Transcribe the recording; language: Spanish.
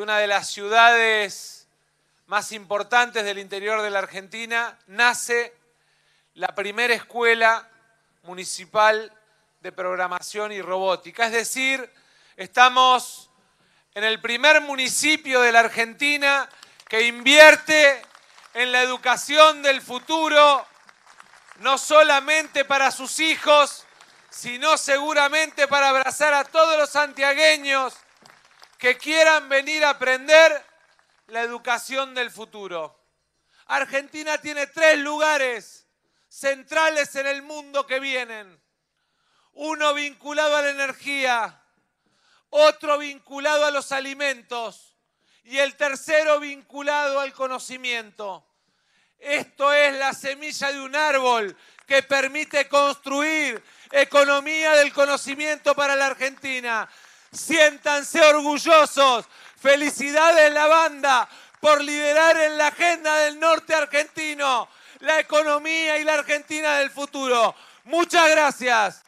una de las ciudades más importantes del interior de la Argentina, nace la primera escuela municipal de programación y robótica. Es decir, estamos en el primer municipio de la Argentina que invierte en la educación del futuro, no solamente para sus hijos, sino seguramente para abrazar a todos los santiagueños que quieran venir a aprender la educación del futuro. Argentina tiene tres lugares centrales en el mundo que vienen. Uno vinculado a la energía, otro vinculado a los alimentos y el tercero vinculado al conocimiento. Esto es la semilla de un árbol que permite construir economía del conocimiento para la Argentina. Siéntanse orgullosos. Felicidades la banda por liderar en la agenda del norte argentino la economía y la Argentina del futuro. Muchas gracias.